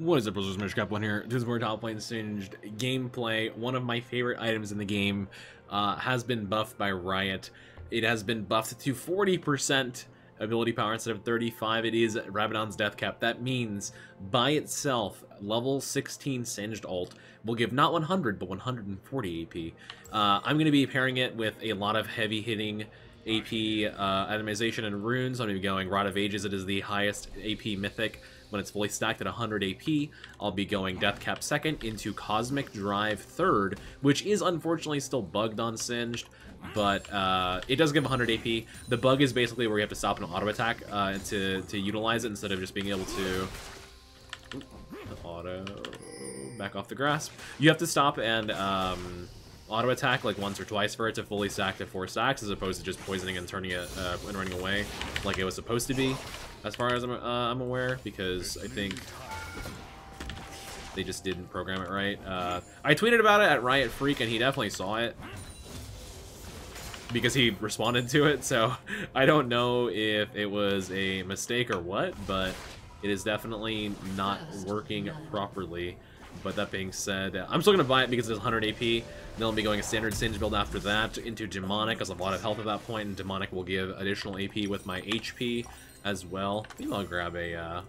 What is up, Minishcap one here. This is more top lane singed gameplay. One of my favorite items in the game uh, has been buffed by Riot. It has been buffed to 40% ability power instead of 35. It is Rabadon's Death Cap. That means by itself, level 16 Singed ult will give not 100, but 140 AP. Uh, I'm going to be pairing it with a lot of heavy hitting AP uh, itemization and runes. I'm going to be going Rod of Ages. It is the highest AP mythic when it's fully stacked at 100 AP, I'll be going Deathcap second into Cosmic Drive third, which is unfortunately still bugged on Singed, but uh, it does give 100 AP. The bug is basically where you have to stop an auto attack uh, to, to utilize it instead of just being able to... auto... back off the grasp. You have to stop and... Um, auto attack like once or twice for it to fully stack to four stacks as opposed to just poisoning and turning it uh, and running away like it was supposed to be as far as I'm, uh, I'm aware, because I think they just didn't program it right. Uh, I tweeted about it at Riot Phreak, and he definitely saw it because he responded to it, so I don't know if it was a mistake or what, but it is definitely not working properly. But that being said, I'm still going to buy it because it's 100 AP. Then I'll be going a standard Singe build after that into Demonic, because a lot of health at that point, and Demonic will give additional AP with my HP as well. Maybe I'll grab a, uh,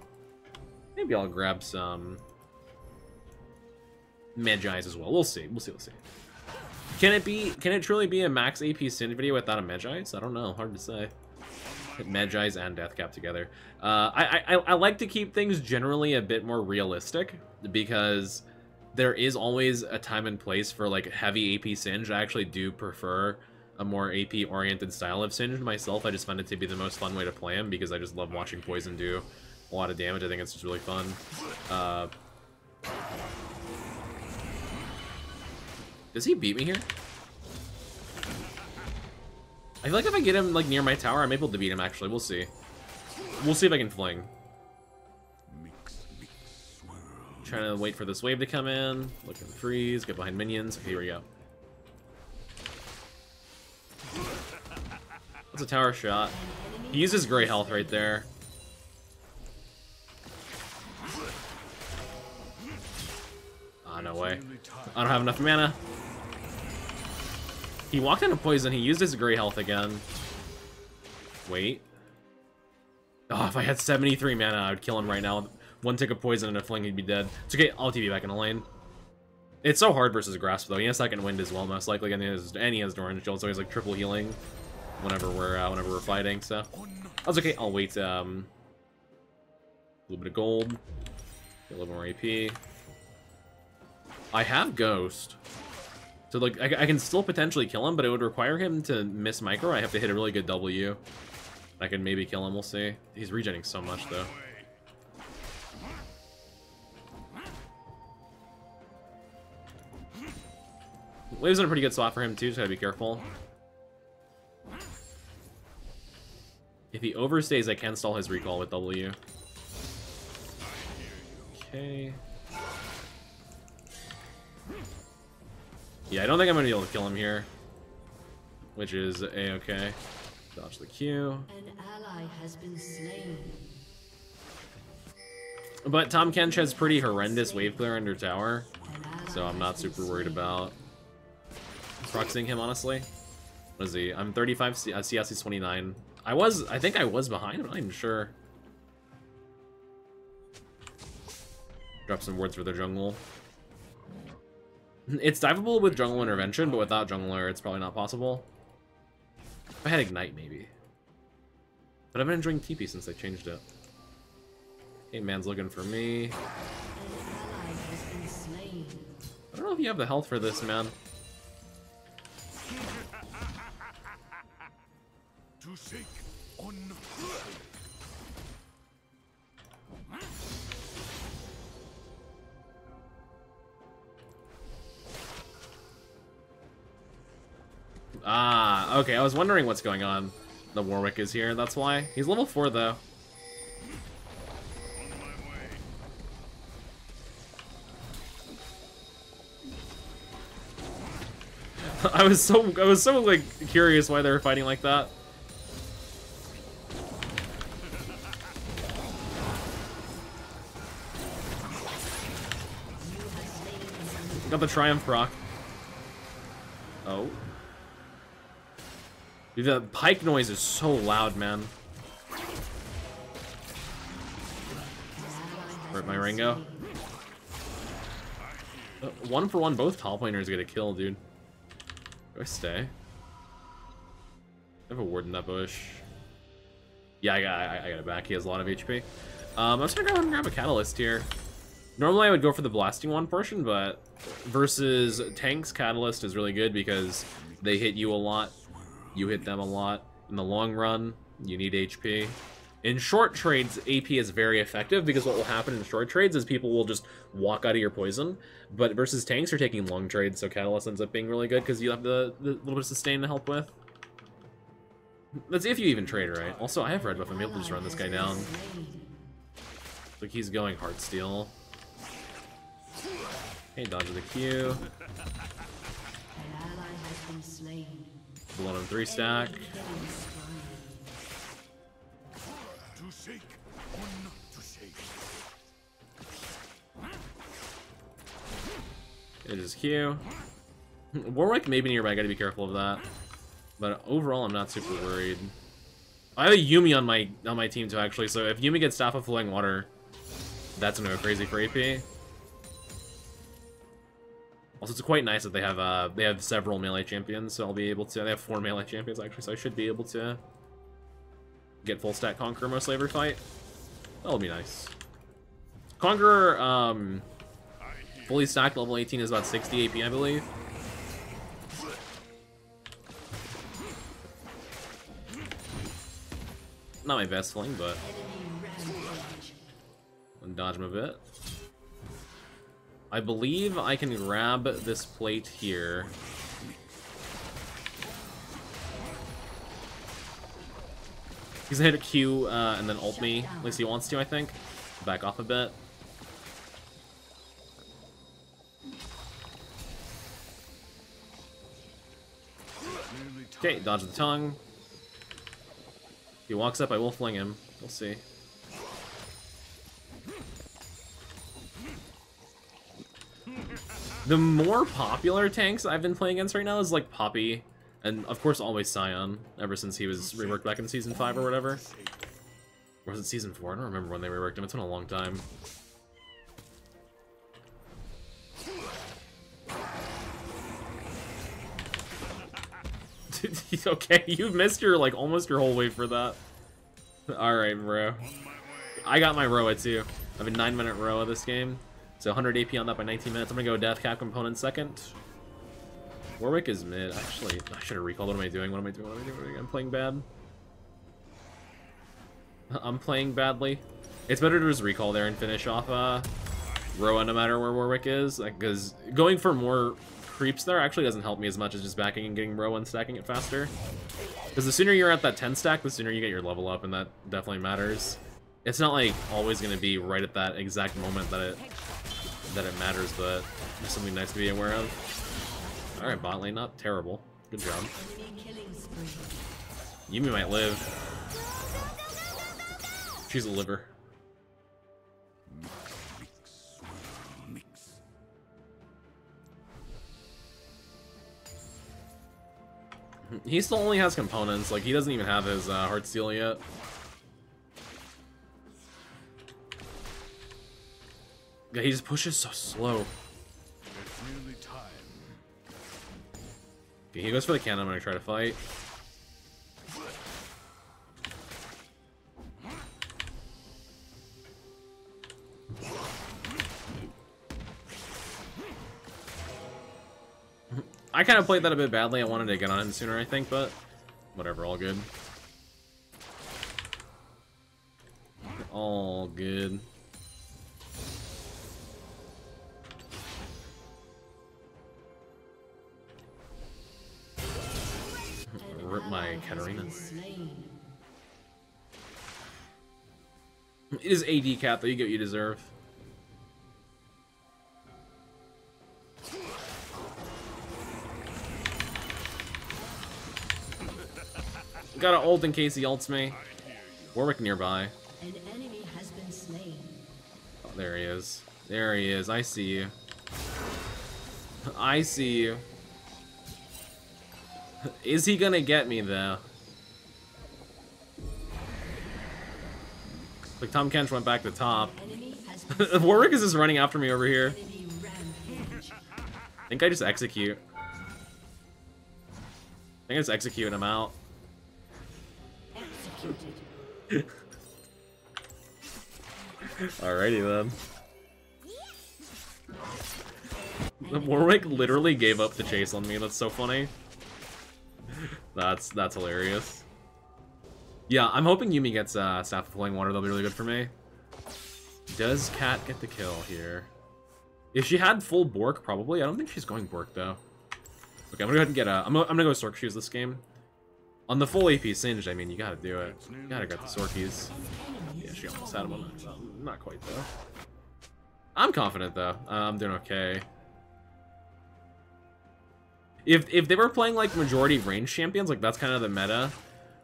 maybe I'll grab some Mejai's as well. We'll see. We'll see. We'll see. Can it be, can it truly be a max AP Sin video without a Mejai's? I don't know. Hard to say. Mejai's and Deathcap together. Uh, I, I, I like to keep things generally a bit more realistic because there is always a time and place for like heavy AP Singe. I actually do prefer a more AP-oriented style of Singe myself. I just find it to be the most fun way to play him because I just love watching Poison do a lot of damage. I think it's just really fun. Uh, does he beat me here? I feel like if I get him like near my tower, I'm able to beat him actually. We'll see. We'll see if I can fling. Trying to wait for this wave to come in. Look at the freeze, get behind minions. Okay, here we go. That's a tower shot. He uses gray health right there. Ah, oh, no way. I don't have enough mana. He walked into poison. He used his gray health again. Wait. Oh, if I had 73 mana, I would kill him right now. One tick of poison and a fling, he'd be dead. It's okay, I'll TP back in the lane. It's so hard versus Grasp, though. He has second wind as well, most likely, and he has, and he has Doran Shield, so he's like triple healing whenever we're uh, whenever we're fighting. So that's okay. I'll wait. Um, a little bit of gold, a little more AP. I have Ghost, so like I, I, can still potentially kill him, but it would require him to miss micro. I have to hit a really good W. I can maybe kill him. We'll see. He's regenerating so much though. Wave's in a pretty good spot for him too, just gotta be careful. If he overstays, I can stall his recall with W. Okay. Yeah, I don't think I'm gonna be able to kill him here. Which is a-okay. Dodge the Q. An ally has been slain. But Tahm Kench has pretty horrendous wave clear under tower, so I'm not super worried about proxying him, honestly. What is he? I'm 35, uh, CS is 29. I was, I think I was behind, I'm not even sure. Drop some words for the jungle. It's diveable with jungle intervention, but without jungler, it's probably not possible. If I had ignite, maybe. But I've been enjoying TP since they changed it. Hey, man's looking for me. I don't know if you have the health for this, man. Ah, okay, I was wondering what's going on. The Warwick is here, that's why. He's level 4, though. I was so I was so like curious why they were fighting like that. Got the Triumph proc. Oh. Dude, the Pyke noise is so loud, man. Rip my Ringo. Uh, one for one, both top laners get a kill, dude. Do I stay? I have a ward in that bush. Yeah, I got, I, I got it back. He has a lot of HP. Um, I'm just gonna go grab a catalyst here. Normally I would go for the Blasting Wand portion, but versus tanks, catalyst is really good because they hit you a lot, you hit them a lot. In the long run, you need HP. In short trades, AP is very effective because what will happen in short trades is people will just walk out of your poison. But versus tanks, you're taking long trades, so Catalyst ends up being really good because you have the, the little bit of sustain to help with. That's if you even trade right. Also, I have red buff. I'm able to just run this guy down. Like he's going Heartsteel. Hey, dodge the Q. Blood on three stack. It is Q. Warwick may be nearby, I gotta be careful of that. But overall, I'm not super worried. I have a Yuumi on my on my team too, actually, so if Yuumi gets Staff of Flowing Water, that's gonna go crazy for AP. Also, it's quite nice that they have uh they have several melee champions, so I'll be able to. They have four melee champions actually, so I should be able to get full stat Conqueror mostly every fight. That'll be nice. Conqueror, um, fully stacked level 18 is about 60 AP, I believe. Not my best fling, but dodge him a bit. I believe I can grab this plate here. He's gonna hit a Q uh, and then ult me. At least he wants to, I think. Back off a bit. Okay, dodge the tongue. He walks up, I will fling him. We'll see. The more popular tanks I've been playing against right now is like Poppy, and of course always Sion, ever since he was reworked back in Season 5 or whatever. Or was it Season 4? I don't remember when they reworked him, it's been a long time. okay, you missed your, like, almost your whole wave for that. Alright, bro. I got my Roa, too. I have a 9-minute Roa this game. So 100 AP on that by 19 minutes. I'm gonna go Death Cap Component second. Warwick is mid. Actually, I should have recalled. What am I doing? What am I doing? What am I doing? I'm playing bad. I'm playing badly. It's better to just recall there and finish off uh, Roa no matter where Warwick is. Because like, going for more creeps there actually doesn't help me as much as just backing and getting Roa and stacking it faster. Because the sooner you're at that 10 stack, the sooner you get your level up, and that definitely matters. It's not like always going to be right at that exact moment that it that it matters, but it's something nice to be aware of. Alright, bot lane, not terrible. Good job. Yuumi might live. She's a liver. He still only has components, like he doesn't even have his uh, Heartsteel yet. Yeah, he just pushes so slow. Okay, he goes for the cannon. I'm gonna try to fight. I kind of played that a bit badly. I wanted to get on him sooner, I think, but whatever, all good. All good. Katarina. It is AD cap, though. You get what you deserve. Got an ult in case he ults me. Warwick nearby. An enemy has been slain. Oh, there he is. There he is. I see you. I see you. Is he gonna get me, though? Like, Tahm Kench went back to top. Warwick is just running after me over here. I think I just execute. I think I just execute and I'm out. Alrighty then. Warwick literally gave up the chase on me. That's so funny. That's that's hilarious. Yeah, I'm hoping Yuumi gets uh, Staff of Flowing Water. That'll be really good for me. Does Cat get the kill here? If she had full Bork, probably. I don't think she's going Bork, though. Okay, I'm gonna go ahead and get a... I'm, I'm gonna go Sork Shoes this game. On the full AP Singed, I mean, you gotta do it. You gotta get the Sorkies. Yeah, she almost had him on that. Not quite, though. I'm confident, though. Uh, I'm doing okay. If, if they were playing, like, majority range champions, like, that's kind of the meta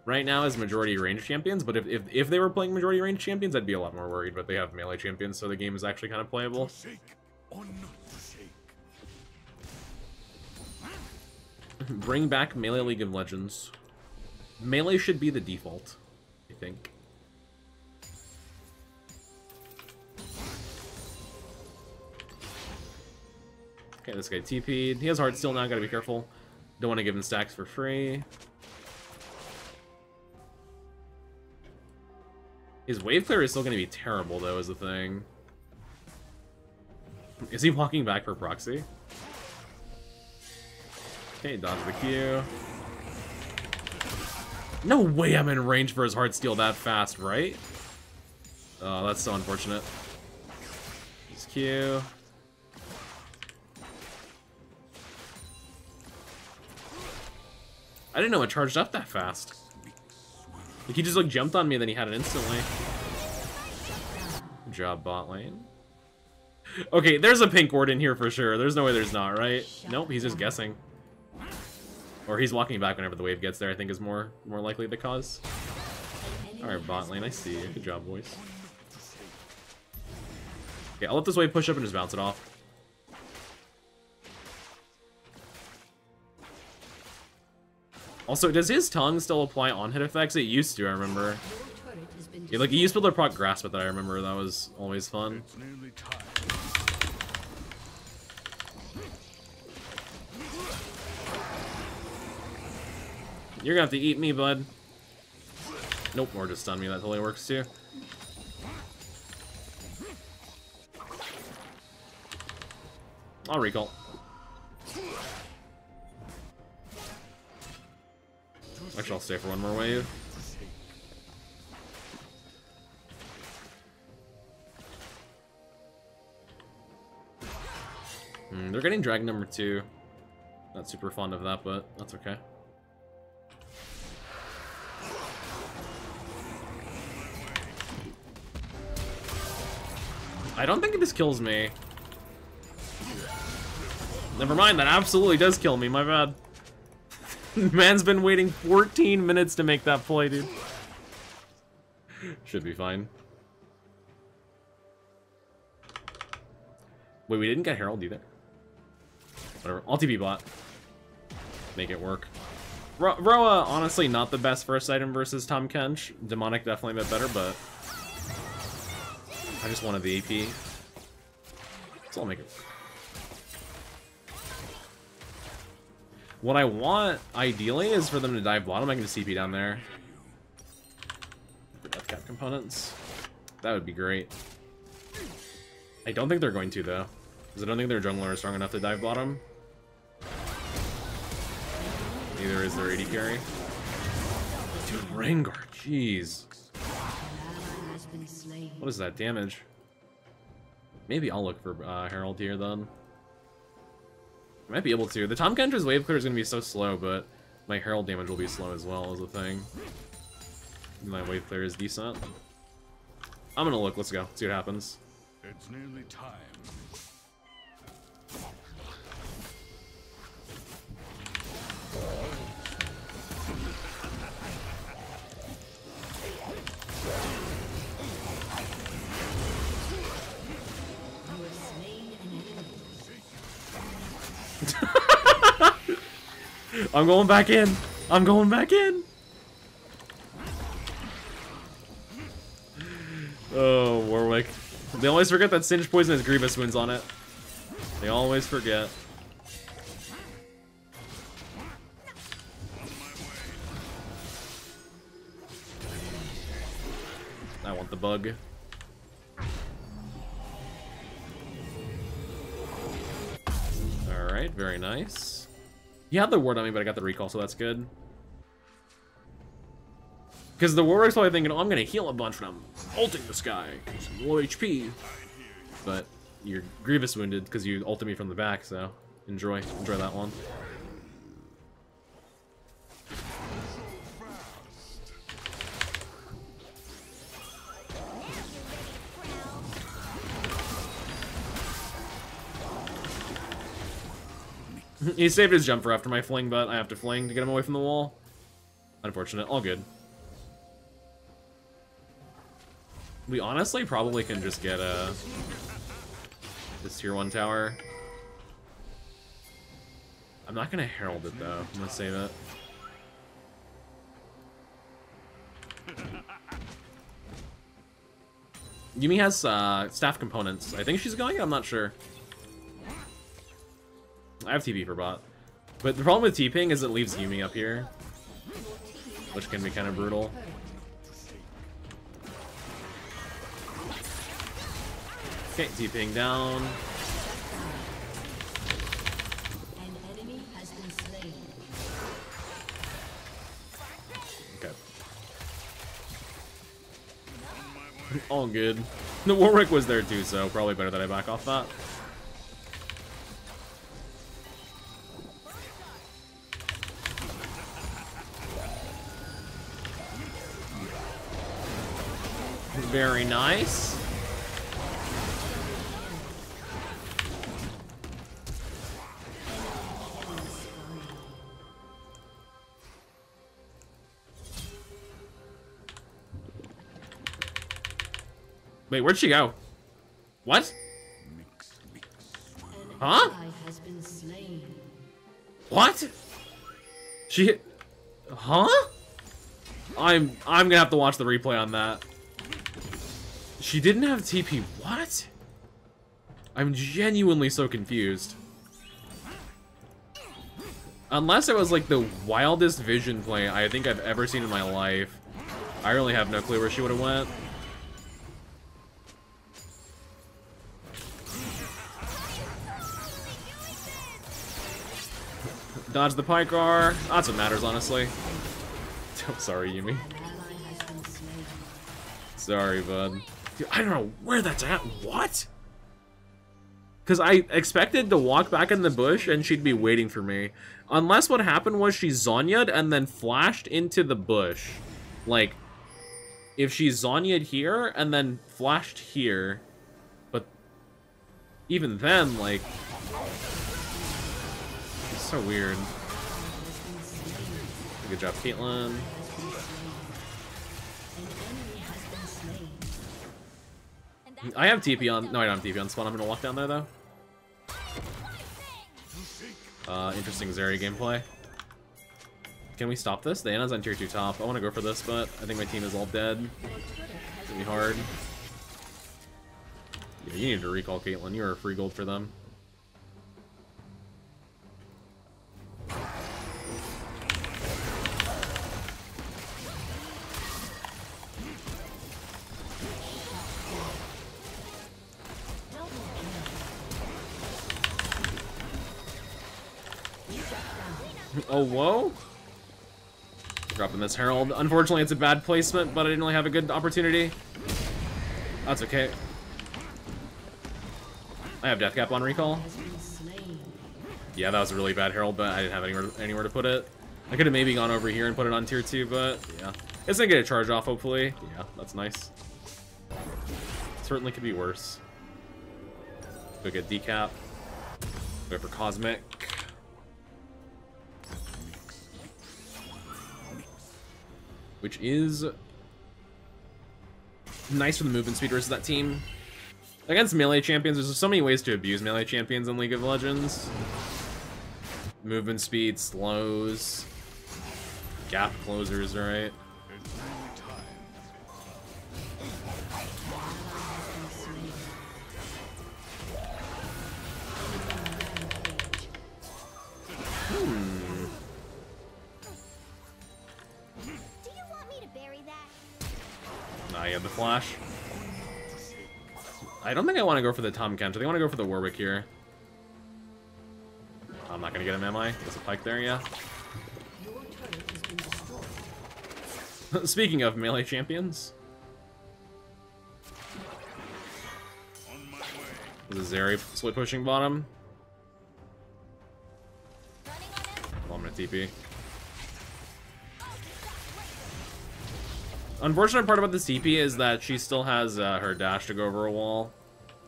right now is majority range champions, but if, if, if they were playing majority range champions, I'd be a lot more worried, but they have melee champions, so the game is actually kind of playable. Bring back Melee League of Legends. Melee should be the default, I think. Okay, this guy TP'd. He has Heartsteel now, gotta be careful. Don't want to give him stacks for free. His wave clear is still to be terrible, though, is the thing. Is he walking back for proxy? Okay, dodge the Q. No way I'm in range for his Heartsteel that fast, right? Oh, that's so unfortunate. His Q. I didn't know it charged up that fast. Like, he just, like, jumped on me and then he had it instantly. Good job, bot lane. Okay, there's a pink ward in here for sure. There's no way there's not, right? Nope, he's just guessing. Or he's walking back whenever the wave gets there, I think is more more likely the cause. Alright, bot lane, I see you. Good job, boys. Okay, I'll let this wave push up and just bounce it off. Also, does his tongue still apply on hit effects? It used to, I remember. Yeah, like, he used to be able to proc grasp it that I remember. That was always fun. You're gonna have to eat me, bud. Nope, or just stun me. That totally works, too. I'll recall. Actually, I'll stay for one more wave. Hmm, they're getting dragon number two. Not super fond of that, but that's okay. I don't think it just kills me. Never mind, that absolutely does kill me, my bad. Man's been waiting 14 minutes to make that play, dude. Should be fine. Wait, we didn't get Herald either. Whatever. I'll TP bot. Make it work. Ro Roa, honestly, not the best first item versus Tahm Kench. Demonic definitely a bit better, but... I just wanted the AP. So I'll make it work. What I want, ideally, is for them to dive bottom. I can just CP down there. The death cap components. That would be great. I don't think they're going to, though. Because I don't think their jungler is strong enough to dive bottom. Neither is their AD carry. Dude, Rengar, jeez. What is that damage? Maybe I'll look for uh, Herald here, then. I might be able to. The Tahm Kench's wave clear is going to be so slow, but my Herald damage will be slow as well as a thing. My wave clear is decent. I'm gonna look, let's go, see what happens. It's nearly time. I'm going back in. I'm going back in. Oh, Warwick. They always forget that Singe Poison has Grievous wounds on it. They always forget. I want the bug. Alright, very nice. You had the ward on me, but I got the recall, so that's good. Because the Warwick's probably thinking, oh, I'm going to heal a bunch when I'm ulting this guy, low HP. But you're Grievous wounded because you ulted me from the back, so enjoy. Enjoy that one. He saved his jump for after my fling, but I have to fling to get him away from the wall. Unfortunate. All good. We honestly probably can just get a this tier one tower. I'm not gonna herald it though. I'm gonna save it. Yuumi has uh, staff components. I think she's going. I'm not sure. I have TP for bot. But the problem with TPing is it leaves Yuumi up here. Which can be kind of brutal. Okay, TPing down. Okay. All good. The Warwick was there too, so probably better that I back off that. Very nice. Wait, where'd she go? What? Huh? What? She Huh? I'm I'm gonna have to watch the replay on that. She didn't have TP. What? I'm genuinely so confused. Unless it was like the wildest vision play I think I've ever seen in my life. I really have no clue where she would have went. Dodge the pike Pycar. That's what matters, honestly. I'm sorry, Yuumi. Sorry, bud. Dude, I don't know where that's at. What? Because I expected to walk back in the bush and she'd be waiting for me. Unless what happened was she Zhonyaed and then flashed into the bush. Like, if she Zhonyaed here and then flashed here, but even then, like, it's so weird. Good job, Caitlyn. I have TP on. No, I don't have TP on spawn. I'm gonna walk down there though. Uh, interesting Zeri gameplay. Can we stop this? The Ana's on tier 2 top. I want to go for this, but I think my team is all dead. It's gonna be hard. Yeah, you need to recall Caitlyn. You're a free gold for them. Whoa. Dropping this Herald. Unfortunately, it's a bad placement, but I didn't really have a good opportunity. That's okay. I have Death Cap on recall. Yeah, that was a really bad Herald, but I didn't have anywhere anywhere to put it. I could have maybe gone over here and put it on tier 2, but yeah. It's gonna get a charge off, hopefully. Yeah, that's nice. Certainly could be worse. Go get decap. Go for Cosmic. Which is nice for the movement speed versus that team. Against melee champions, there's so many ways to abuse melee champions in League of Legends. Movement speed slows. Gap closers, right? Think I want to go for the Tahm Kench. I think I want to go for the Warwick here. I'm not going to get him, am I? There's a Pyke there, yeah. Speaking of melee champions. There's a Zeri split pushing bottom. Well, I'm gonna TP. Unfortunate part about the TP is that she still has uh, her dash to go over a wall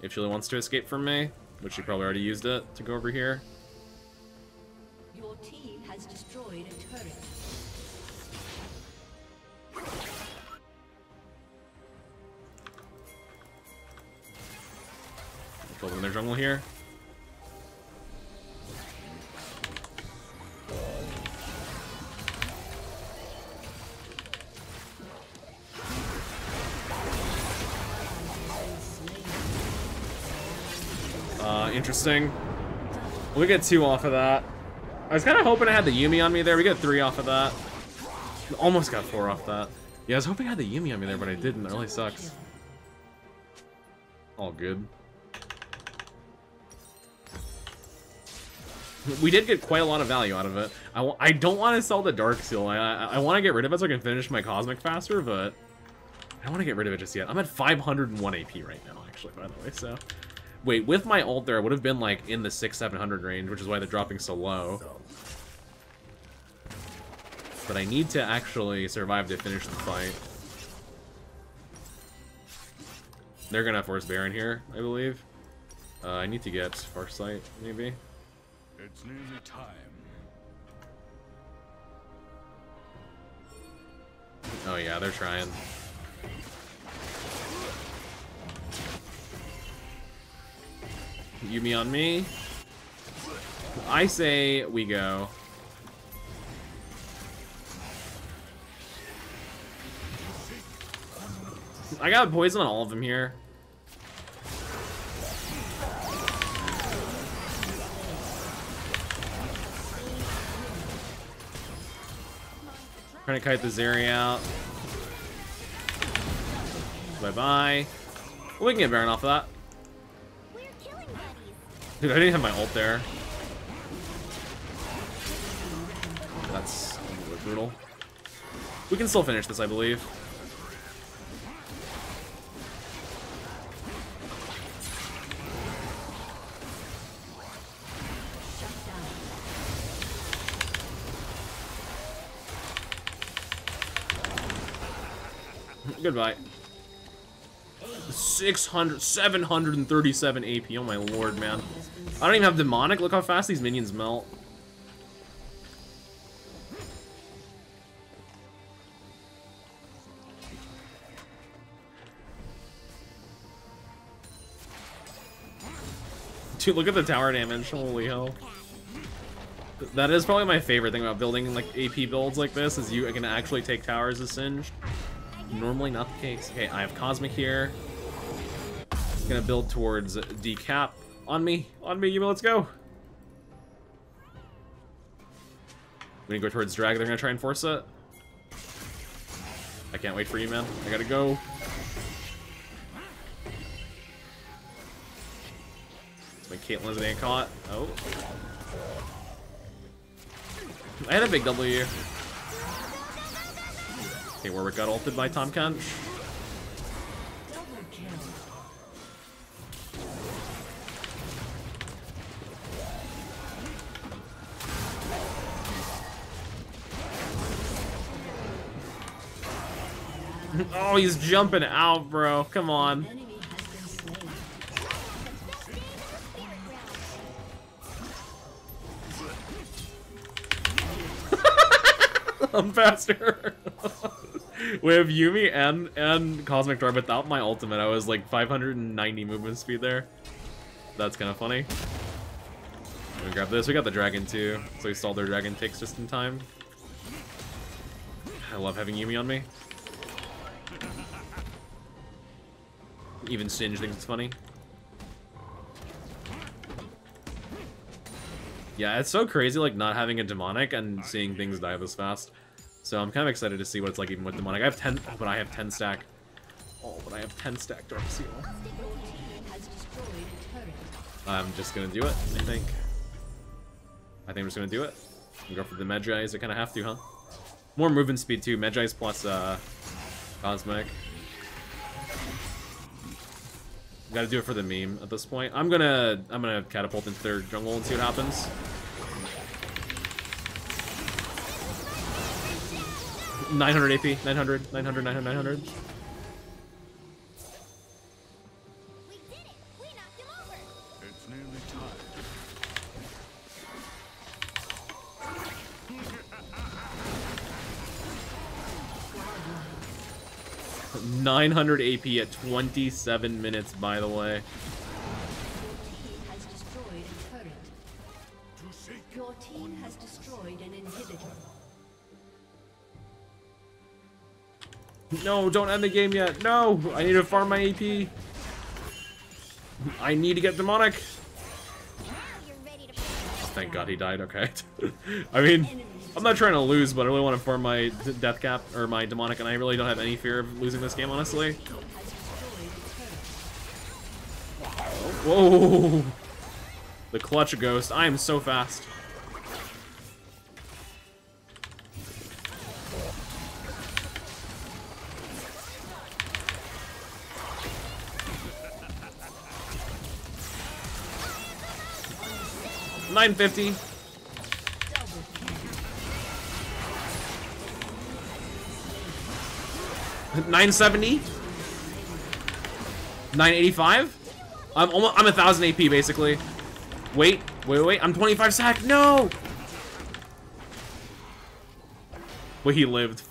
if she really wants to escape from me, which she probably already used it to go over here. Your team has destroyed a turret. Building their jungle here. Interesting. We get two off of that. I was kind of hoping I had the Yuumi on me there. We got three off of that. Almost got four off that. Yeah, I was hoping I had the Yuumi on me there, but I didn't. That really sucks. All good. We did get quite a lot of value out of it. I I don't want to sell the Dark Seal. I, I, I want to get rid of it so I can finish my Cosmic faster, but I don't want to get rid of it just yet. I'm at 501 AP right now, actually, by the way, so... Wait, with my ult there, I would have been, like, in the 6-700 range, which is why they're dropping so low. But I need to actually survive to finish the fight. They're gonna force Baron here, I believe. Uh, I need to get Farsight, maybe. It's nearly time. Oh yeah, they're trying. Yuumi on me. I say we go. I got poison on all of them here. Trying to kite the Zeri out. Bye bye. We can get Baron off of that. Dude, I didn't have my ult there. That's brutal. We can still finish this, I believe. Goodbye. 600, 737 AP. Oh my lord, man. I don't even have demonic. Look how fast these minions melt. Dude, look at the tower damage. Holy hell. That is probably my favorite thing about building like AP builds like this is you can actually take towers as singed. Normally not the case. Okay, I have Cosmic here. Gonna build towards decap. On me, on me, Yuumi, let's go. We're gonna go towards drag, they're gonna try and force it. I can't wait for you, man. I gotta go. My Caitlyn isn't getting caught. Oh. I had a big W. Okay, Warwick got ulted by Tahm Kench. Oh, he's jumping out, bro. Come on. I'm faster. we have Yuumi and and Cosmic Door without my ultimate. I was like 590 movement speed there. That's kind of funny. Let me grab this. We got the dragon too, so we stalled their dragon takes just in time. I love having Yuumi on me. Even Singe thinks it's funny. Yeah, it's so crazy, like, not having a demonic and seeing things die this fast. So I'm kind of excited to see what it's like even with demonic. I have 10, oh, but I have 10 stack. Oh, but I have 10 stack Dark Seal. I'm just gonna do it, I think. I think I'm just gonna do it. And go for the Mejai's, I kinda have to, huh? More movement speed too, Mejai's plus, uh, Cosmic. Gotta do it for the meme at this point. I'm gonna, I'm gonna catapult into their jungle and see what happens. Nine hundred AP, 900, 900, 900, 900. 900 AP at 27 minutes, by the way. Team has destroyed a turret. To seek Your team has destroyed an inhibitor. No, don't end the game yet. No, I need to farm my AP. I need to get demonic. Thank God he died. Okay. I mean, I'm not trying to lose, but I really want to farm my d- death cap or my demonic, and I really don't have any fear of losing this game, honestly. Has destroyed a turret. Whoa! The clutch ghost. I am so fast. Nine fifty. Nine seventy. Nine eighty five. I'm almost, I'm a thousand AP basically. Wait, wait, wait. I'm 25 sack. No. Wait, he lived.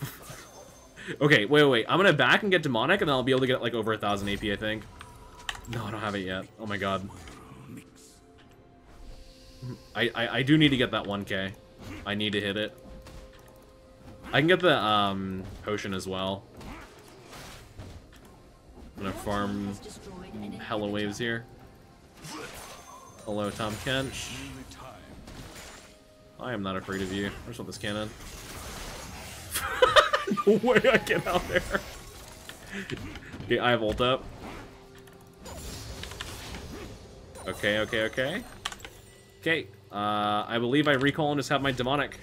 okay, wait, wait. I'm gonna back and get demonic, and then I'll be able to get like over a thousand AP. I think. No, I don't have it yet. Oh my god. I, I I do need to get that 1k. I need to hit it. I can get the um potion as well. I'm gonna farm hella waves here. Hello, Tahm Kench. I am not afraid of you. I just want this cannon. no way I get out there. okay, I have ult up. Okay, okay, okay. Okay, uh, I believe I recall and just have my demonic.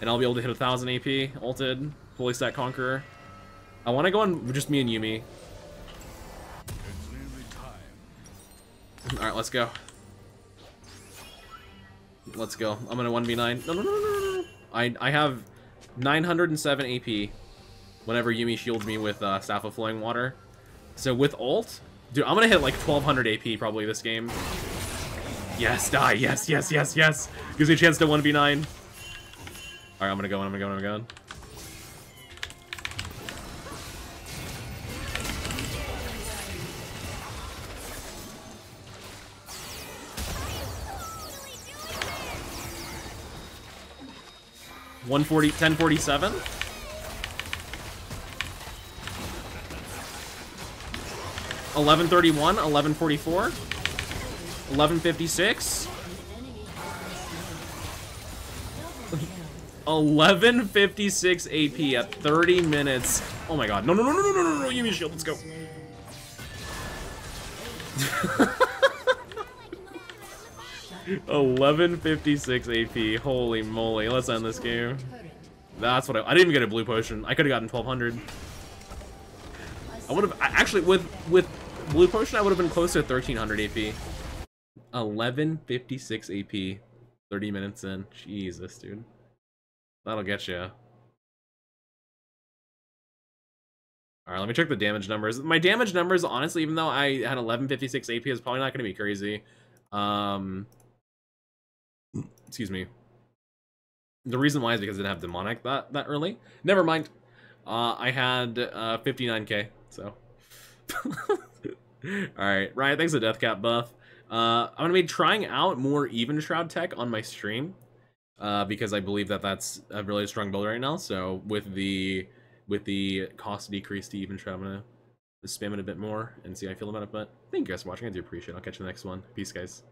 And I'll be able to hit a 1000 AP, ulted, fully stat conqueror. I want to go on just me and Yuumi. Time. Alright, let's go. Let's go. I'm gonna 1v9. No, no, no, no, no. I, I have 907 AP whenever Yuumi shields me with uh, Staff of Flowing Water. So with ult, dude, I'm gonna hit like 1200 AP probably this game. Yes, die. Yes, yes, yes, yes. Gives me a chance to 1v9. Alright, I'm gonna go, in, I'm gonna go, in, I'm gonna go. One forty, ten forty-seven. Eleven thirty-one, eleven forty-four, eleven fifty-six. 1156 AP at 30 minutes. Oh my god. No, no, no, no, no, no, no, no. Give me a shield. Let's go. 1156 AP. Holy moly. Let's end this game. That's what I, I didn't even get a blue potion. I could have gotten 1200. I would have actually with with blue potion I would have been close to 1300 AP. 1156 AP. 30 minutes in. Jesus, dude. That'll get you. Alright, let me check the damage numbers. My damage numbers, honestly, even though I had 1156 AP, is probably not going to be crazy. Um, excuse me. The reason why is because I didn't have demonic that that early. Never mind. Uh, I had uh, 59k. So, all right, Ryan. Thanks for death cap buff. Uh, I'm gonna be trying out more Evenshroud tech on my stream, uh, because I believe that that's a really strong build right now. So with the with the cost decrease to Evenshroud, I'm gonna spam it a bit more and see how I feel about it. But thank you guys for watching. I do appreciate it. I'll catch you in the next one. Peace, guys.